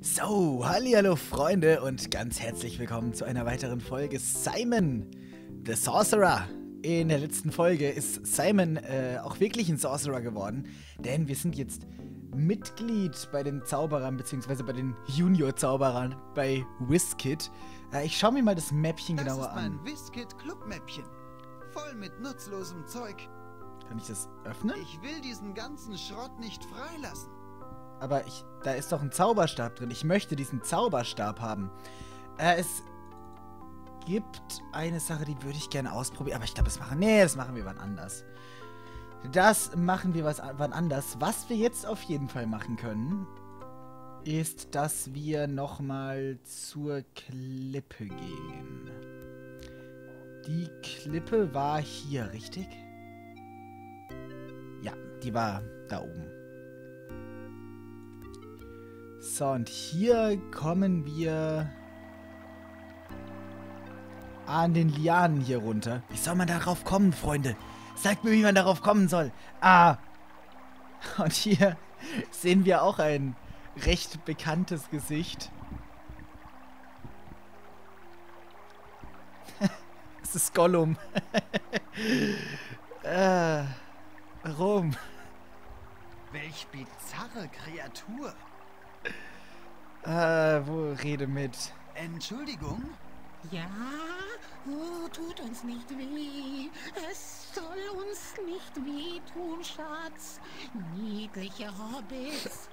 So, hallo Freunde und ganz herzlich willkommen zu einer weiteren Folge Simon, the Sorcerer. In der letzten Folge ist Simon äh, auch wirklich ein Sorcerer geworden, denn wir sind jetzt Mitglied bei den Zauberern, beziehungsweise bei den Junior-Zauberern bei WizKid. Äh, ich schaue mir mal das Mäppchen Das genauer ist mein an. WizKid Clubmäppchen. Voll mit nutzlosem Zeug. Kann ich das öffnen? Ich will diesen ganzen Schrott nicht freilassen. Aber ich, da ist doch ein Zauberstab drin. Ich möchte diesen Zauberstab haben. Äh, es gibt eine Sache, die würde ich gerne ausprobieren. Aber ich glaube, das machen. Nee, das machen wir wann anders. Das machen wir was, wann anders. Was wir jetzt auf jeden Fall machen können, ist, dass wir nochmal zur Klippe gehen. Die Klippe war hier, richtig? Ja, die war da oben. So, und hier kommen wir an den Lianen hier runter. Wie soll man darauf kommen, Freunde? Sagt mir, wie man darauf kommen soll. Ah. Und hier sehen wir auch ein recht bekanntes Gesicht. Es ist Gollum. äh, warum? Welch bizarre Kreatur. Äh, wo rede mit? Entschuldigung? Ja, oh, tut uns nicht weh. Es soll uns nicht wehtun, Schatz. Niedliche Hobbits.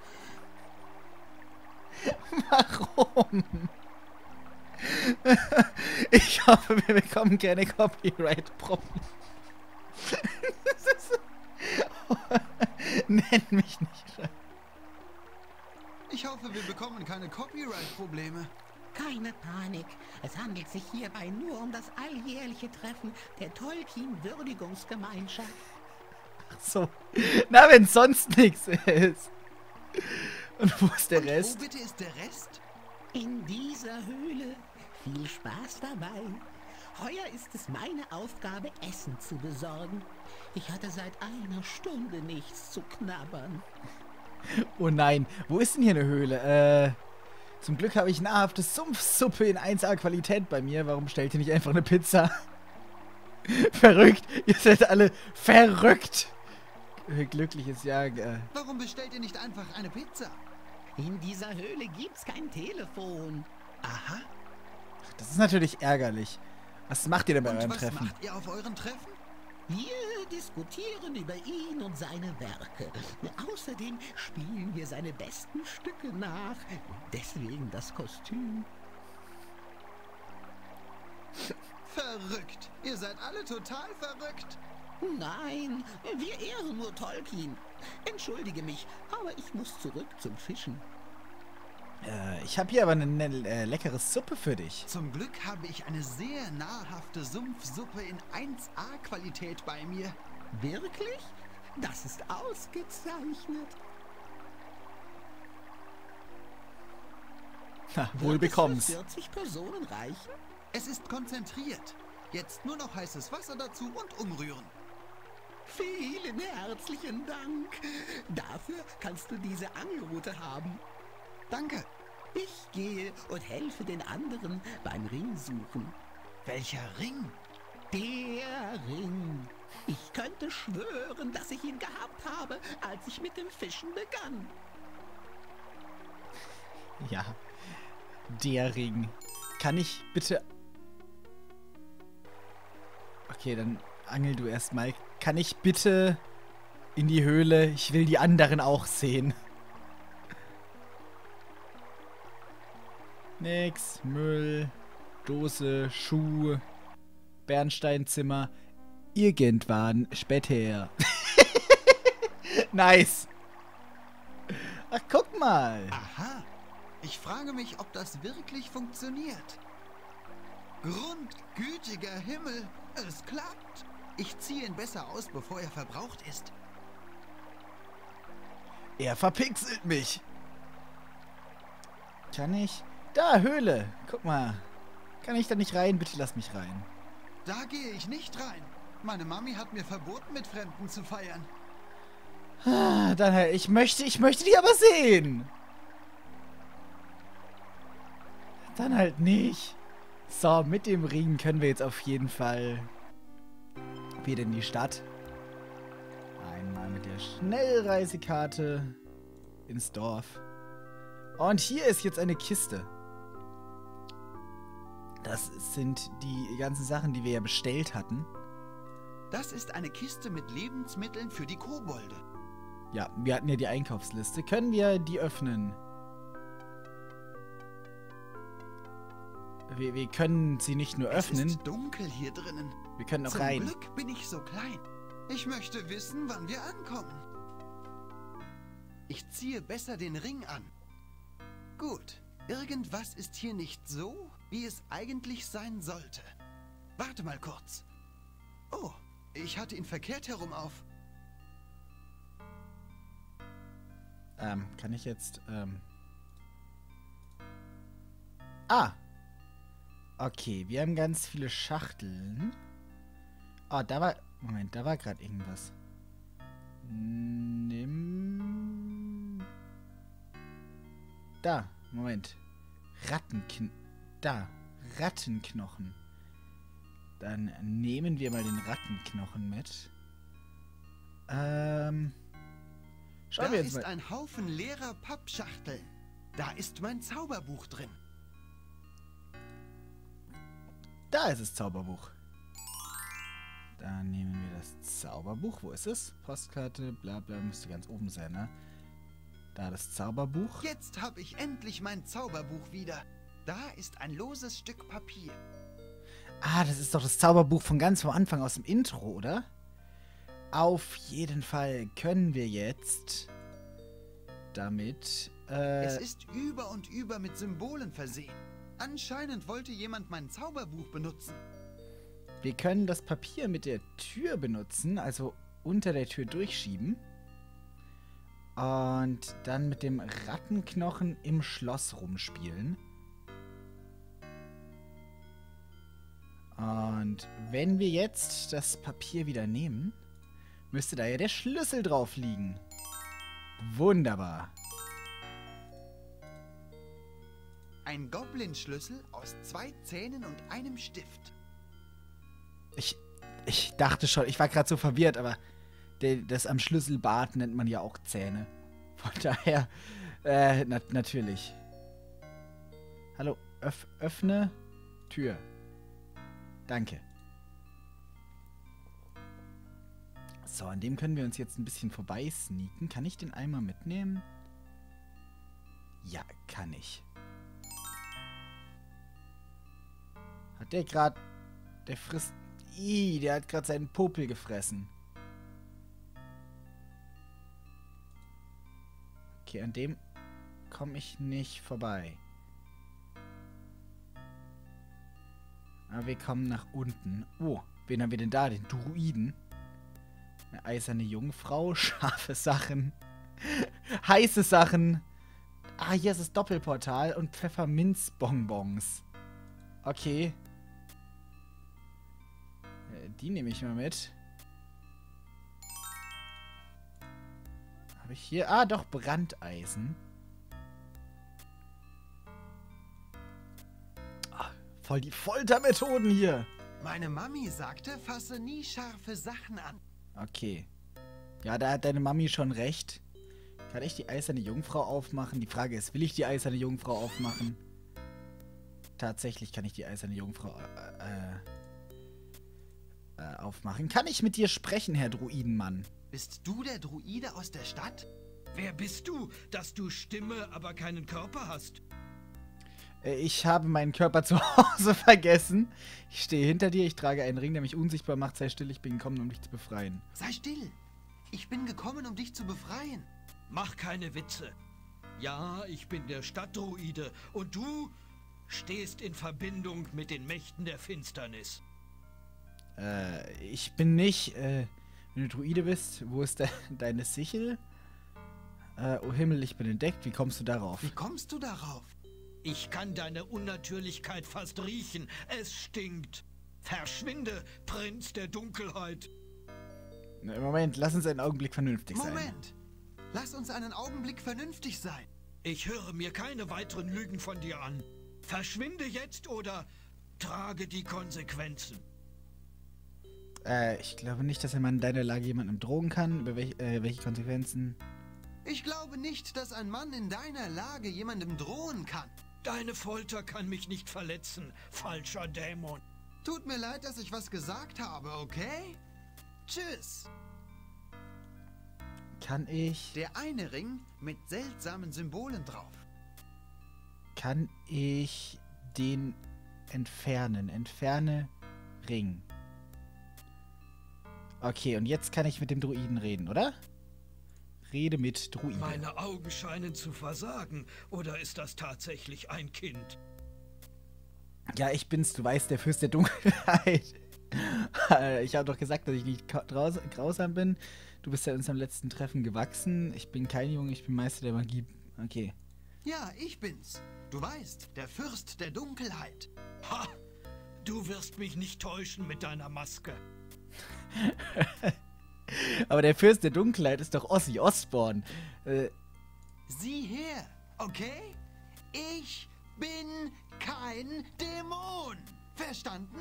Warum? Ich hoffe, wir bekommen keine ist- Nenn mich nicht. Ich hoffe, wir bekommen keine Copyright-Probleme. Keine Panik. Es handelt sich hierbei nur um das alljährliche Treffen der Tolkien-Würdigungsgemeinschaft. So. Na, wenn sonst nichts ist. Und wo ist der Und Rest? Wo bitte ist der Rest? In dieser Höhle. Viel Spaß dabei. Heuer ist es meine Aufgabe, Essen zu besorgen. Ich hatte seit einer Stunde nichts zu knabbern. Oh nein, wo ist denn hier eine Höhle? Äh, zum Glück habe ich nahrhafte Sumpfsuppe in 1A Qualität bei mir. Warum stellt ihr nicht einfach eine Pizza? verrückt, ihr seid alle verrückt. Äh, Glückliches Jahr. Äh, Warum bestellt ihr nicht einfach eine Pizza? In dieser Höhle gibt's kein Telefon. Aha. das ist natürlich ärgerlich. Was macht ihr denn bei Und eurem was Treffen? macht ihr auf euren Treffen? Wir diskutieren über ihn und seine Werke. Außerdem spielen wir seine besten Stücke nach. Deswegen das Kostüm. Verrückt. Ihr seid alle total verrückt. Nein, wir ehren nur Tolkien. Entschuldige mich, aber ich muss zurück zum Fischen. Äh, ich habe hier aber eine, ne- äh, leckere Suppe für dich. Zum Glück habe ich eine sehr nahrhafte Sumpfsuppe in 1A-Qualität bei mir. Wirklich? Das ist ausgezeichnet. Na, wohl Wird es bekomm's. für 40 Personen reichen? Es ist konzentriert. Jetzt nur noch heißes Wasser dazu und umrühren. Vielen herzlichen Dank. Dafür kannst du diese Angelrute haben. Danke. Ich gehe und helfe den anderen beim Ring suchen. Welcher Ring? Der Ring. Ich könnte schwören, dass ich ihn gehabt habe, als ich mit dem Fischen begann. Ja. Der Ring. Kann ich bitte. Okay, dann angel du erstmal. Kann ich bitte in die Höhle? Ich will die anderen auch sehen. Nix. Müll. Dose. Schuh. Bernsteinzimmer. Irgendwann später. nice. Ach, guck mal. Aha. Ich frage mich, ob das wirklich funktioniert. Grundgütiger Himmel, es klappt. Ich ziehe ihn besser aus, bevor er verbraucht ist. Er verpixelt mich. Kann ich? Da, Höhle. Guck mal. Kann ich da nicht rein? Bitte lass mich rein. Da gehe ich nicht rein. Meine Mami hat mir verboten, mit Fremden zu feiern. Ah, dann, ich möchte, ich möchte die aber sehen. Dann halt nicht. So, mit dem Ring können wir jetzt auf jeden Fall wieder in die Stadt. Einmal mit der Schnellreisekarte ins Dorf. Und hier ist jetzt eine Kiste. Das sind die ganzen Sachen, die wir ja bestellt hatten. Das ist eine Kiste mit Lebensmitteln für die Kobolde. Ja, wir hatten ja die Einkaufsliste. Können wir die öffnen? Wir, wir können sie nicht nur öffnen, Es ist dunkel hier drinnen. wir können auch Zum rein. Glück bin ich so klein. Ich möchte wissen, wann wir ankommen. Ich ziehe besser den Ring an. Gut. Irgendwas ist hier nicht so, wie es eigentlich sein sollte. Warte mal kurz. Oh, ich hatte ihn verkehrt herum auf. Ähm, kann ich jetzt, ähm... Ah! Okay, wir haben ganz viele Schachteln. Oh, da war... Moment, da war gerade irgendwas. Nimm... Da, Moment. Rattenkn... Da, Rattenknochen. Dann nehmen wir mal den Rattenknochen mit. Ähm... Schauen da wir jetzt ist mal. ein Haufen leerer Pappschachteln. Da ist mein Zauberbuch drin. Da ist das Zauberbuch. Dann nehmen wir das Zauberbuch. Wo ist es? Postkarte, bla bla, müsste ganz oben sein, ne? Da das Zauberbuch. Jetzt habe ich endlich mein Zauberbuch wieder. Da ist ein loses Stück Papier. Ah, das ist doch das Zauberbuch von ganz vom Anfang aus dem Intro, oder? Auf jeden Fall können wir jetzt damit. Äh, Es ist über und über mit Symbolen versehen. Anscheinend wollte jemand mein Zauberbuch benutzen. wir können das Papier mit der Tür benutzen, also unter der Tür durchschieben. Und dann mit dem Rattenknochen im Schloss rumspielen. Und wenn wir jetzt das Papier wieder nehmen, müsste da ja der Schlüssel drauf liegen. Wunderbar. Ein Goblin-Schlüssel aus zwei Zähnen und einem Stift. Ich, ich dachte schon, ich war gerade so verwirrt, aber der, das am Schlüsselbart nennt man ja auch Zähne. Von daher, äh, na, natürlich. Hallo, öff, öffne Tür. Danke. So, an dem können wir uns jetzt ein bisschen vorbei sneaken. Kann ich den einmal mitnehmen? Ja, kann ich. Hat der gerade... Der frisst... Ih, der hat gerade seinen Popel gefressen. Okay, an dem komme ich nicht vorbei. Aber wir kommen nach unten. Oh, wen haben wir denn da? Den Druiden. Eine eiserne Jungfrau, scharfe Sachen, heiße Sachen. Ah, hier ist das Doppelportal und Pfefferminzbonbons. Okay. Äh, Die nehme ich mal mit. Habe ich hier... Ah, doch, Brandeisen. Voll die Foltermethoden hier. Meine Mami sagte, fasse nie scharfe Sachen an. Okay. Ja, da hat deine Mami schon recht. Kann ich die eiserne Jungfrau aufmachen? Die Frage ist, will ich die eiserne Jungfrau aufmachen? Tatsächlich kann ich die eiserne Jungfrau äh, äh, aufmachen. Kann ich mit dir sprechen, Herr Druidenmann? Bist du der Druide aus der Stadt? Wer bist du, dass du Stimme, aber keinen Körper hast? Äh, ich habe meinen Körper zu Hause vergessen. Ich stehe hinter dir, ich trage einen Ring, der mich unsichtbar macht. Sei still, ich bin gekommen, um dich zu befreien. Sei still. Ich bin gekommen, um dich zu befreien. Mach keine Witze. Ja, ich bin der Stadtdruide und du stehst in Verbindung mit den Mächten der Finsternis. Äh, ich bin nicht, äh, wenn du Druide bist, wo ist de deine Sichel? Äh, oh Himmel, ich bin entdeckt. Wie kommst du darauf? Wie kommst du darauf? Ich kann deine Unnatürlichkeit fast riechen. Es stinkt. Verschwinde, Prinz der Dunkelheit. Na, Moment, lass uns einen Augenblick vernünftig sein. Moment. Lass uns einen Augenblick vernünftig sein. Ich höre mir keine weiteren Lügen von dir an. Verschwinde jetzt oder trage die Konsequenzen. Äh, ich glaube nicht, dass man in deiner Lage jemandem drohen kann. Über welch, äh, welche Konsequenzen? Ich glaube nicht, dass ein Mann in deiner Lage jemandem drohen kann. Deine Folter kann mich nicht verletzen, falscher Dämon. Tut mir leid, dass ich was gesagt habe, okay? Tschüss. Kann ich. Der eine Ring mit seltsamen Symbolen drauf. Kann ich den entfernen? Entferne Ring. Okay, und jetzt kann ich mit dem Druiden reden, oder? Rede mit Druiden. Meine Augen scheinen zu versagen. Oder ist das tatsächlich ein Kind? Ja, ich bin's, du weißt, der Fürst der Dunkelheit. Ich habe doch gesagt, dass ich nicht graus grausam bin. Du bist ja in unserem letzten Treffen gewachsen. Ich bin kein Junge, ich bin Meister der Magie. Okay. Ja, ich bin's. Du weißt, der Fürst der Dunkelheit. Ha! Du wirst mich nicht täuschen mit deiner Maske. Aber der Fürst der Dunkelheit ist doch Ossi Osborn. Äh, Sieh her, okay? Ich bin kein Dämon. Verstanden?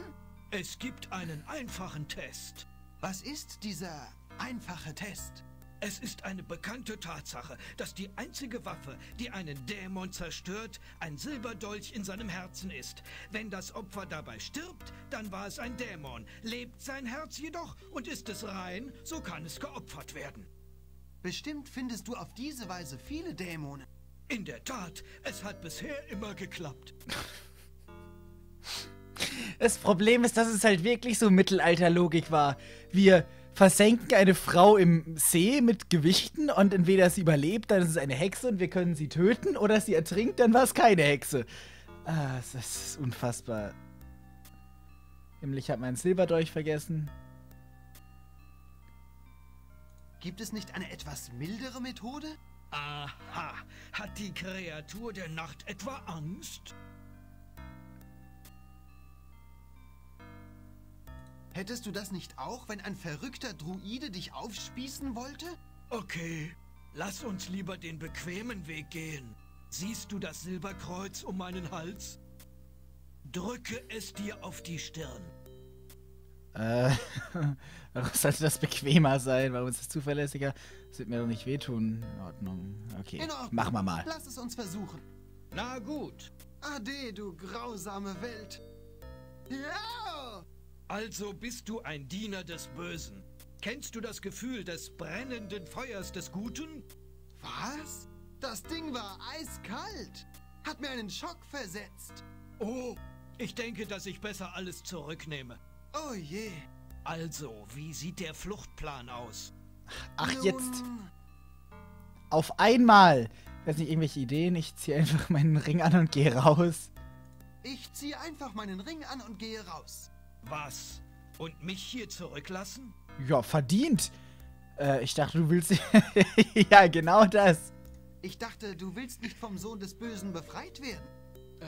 Es gibt einen einfachen Test. Was ist dieser einfache Test? Es ist eine bekannte Tatsache, dass die einzige Waffe, die einen Dämon zerstört, ein Silberdolch in seinem Herzen ist. Wenn das Opfer dabei stirbt, dann war es ein Dämon. Lebt sein Herz jedoch und ist es rein, so kann es geopfert werden. Bestimmt findest du auf diese Weise viele Dämonen. In der Tat, es hat bisher immer geklappt. Das Problem ist, dass es halt wirklich so Mittelalterlogik war. Wir versenken eine Frau im See mit Gewichten und entweder sie überlebt, dann ist es eine Hexe und wir können sie töten, oder sie ertrinkt, dann war es keine Hexe. Ah, das ist unfassbar. Himmel, ich habe meinen Silberdolch vergessen. Gibt es nicht eine etwas mildere Methode? Aha, hat die Kreatur der Nacht etwa Angst? Hättest du das nicht auch, wenn ein verrückter Druide dich aufspießen wollte? Okay, lass uns lieber den bequemen Weg gehen. Siehst du das Silberkreuz um meinen Hals? Drücke es dir auf die Stirn. Äh, warum sollte das bequemer sein? Warum ist das zuverlässiger? Das wird mir doch nicht wehtun. In Ordnung. Okay, In Ordnung. machen wir mal. Lass es uns versuchen. Na gut, Ade, du grausame Welt. Ja! Also bist du ein Diener des Bösen. Kennst du das Gefühl des brennenden Feuers des Guten? Was? Das Ding war eiskalt. Hat mir einen Schock versetzt. Oh, ich denke, dass ich besser alles zurücknehme. Oh je. Also, wie sieht der Fluchtplan aus? Ach, Nun, jetzt auf einmal. Weiß nicht, irgendwelche Ideen? Ich ziehe einfach meinen Ring an und gehe raus. Ich ziehe einfach meinen Ring an und gehe raus. Was? Und mich hier zurücklassen? Ja, verdient. Äh, ich dachte, du willst. ja, genau das. Ich dachte, du willst nicht vom Sohn des Bösen befreit werden. Äh,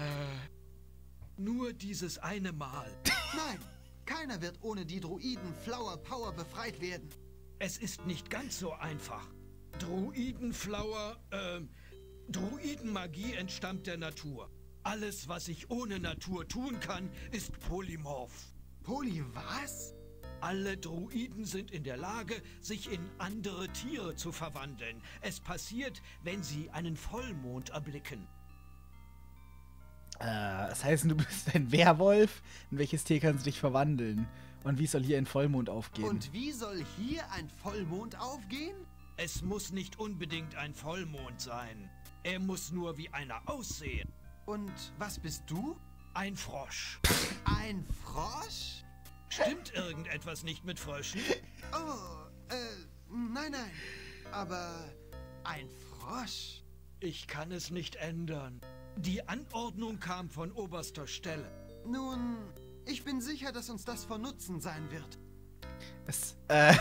nur dieses eine Mal. Nein, keiner wird ohne die Druiden Flower Power befreit werden. Es ist nicht ganz so einfach. Druidenflower, ähm, Druidenmagie entstammt der Natur. Alles, was ich ohne Natur tun kann, ist polymorph. Poli, was? Alle Druiden sind in der Lage, sich in andere Tiere zu verwandeln. Es passiert, wenn sie einen Vollmond erblicken. Äh, das heißt, du bist ein Werwolf. In welches Tier kannst du dich verwandeln? Und wie soll hier ein Vollmond aufgehen? Und wie soll hier ein Vollmond aufgehen? Es muss nicht unbedingt ein Vollmond sein. Er muss nur wie einer aussehen. Und was bist du? Ein Frosch. Ein Frosch? Stimmt irgendetwas nicht mit Fröschen? Oh, äh, nein, nein. Aber ein Frosch? Ich kann es nicht ändern. Die Anordnung kam von oberster Stelle. Nun, ich bin sicher, dass uns das von Nutzen sein wird. Es, äh.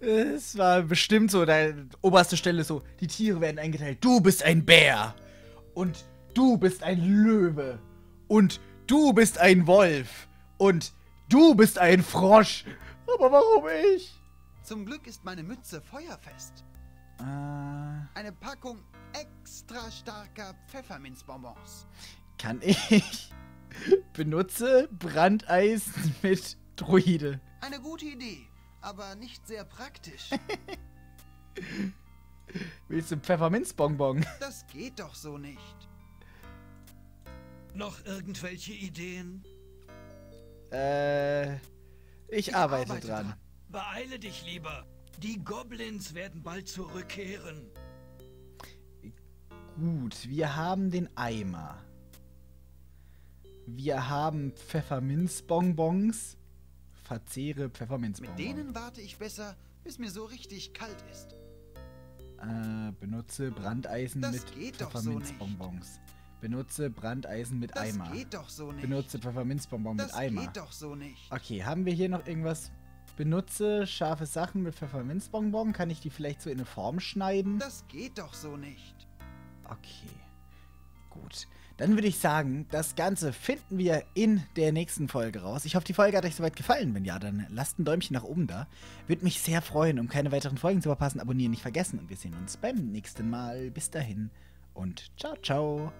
es war bestimmt so, da oberste Stelle so, die Tiere werden eingeteilt. Du bist ein Bär. Und du bist ein Löwe. Und du bist ein Wolf. Und du bist ein Frosch. Aber warum ich? Zum Glück ist meine Mütze feuerfest. Äh, Eine Packung extra starker Pfefferminzbonbons. Kann ich benutze Brandeisen mit Druide. Eine gute Idee, aber nicht sehr praktisch. Willst du Pfefferminzbonbon? Das geht doch so nicht. Noch irgendwelche Ideen? Äh, ich, Ich arbeite, arbeite dran. dran. Beeile dich lieber. Die Goblins werden bald zurückkehren. Gut, wir haben den Eimer. Wir haben Pfefferminzbonbons. Verzehre Mit Pfefferminzbonbons. denen warte ich besser, bis mir so richtig kalt ist. Äh, benutze Brandeisen Das mit so Pfefferminzbonbons. Benutze Brandeisen mit Das Eimer. geht doch so nicht. Benutze Pfefferminzbonbon das mit Eimer. geht doch so nicht. Okay, haben wir hier noch irgendwas? Benutze scharfe Sachen mit Pfefferminzbonbon. Kann ich die vielleicht so in eine Form schneiden? Das geht doch so nicht. Okay. Dann würde ich sagen, das Ganze finden wir in der nächsten Folge raus. Ich hoffe, die Folge hat euch soweit gefallen. Wenn ja, dann lasst ein Däumchen nach oben da. Würde mich sehr freuen. Um keine weiteren Folgen zu verpassen, abonnieren nicht vergessen. Und wir sehen uns beim nächsten Mal. Bis dahin und ciao, ciao.